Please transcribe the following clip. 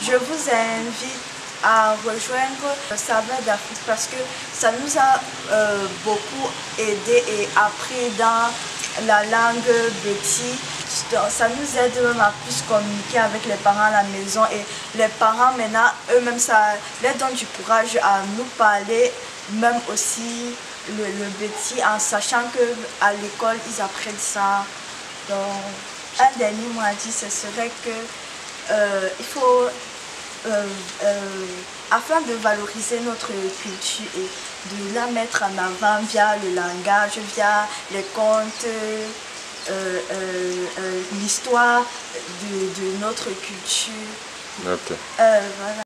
Je vous invite à rejoindre Saveur d'Afrique parce que ça nous a euh, beaucoup aidé et appris dans la langue Betty. Ça nous aide même à plus communiquer avec les parents à la maison et les parents maintenant eux-mêmes ça leur donne du courage à nous parler même aussi le, le en sachant que à l'école ils apprennent ça. Donc un dernier mot à dire ce serait que euh, il faut euh, euh, afin de valoriser notre culture et de la mettre en avant via le langage, via les contes, euh, l'histoire de, de, notre culture. Ok. voilà.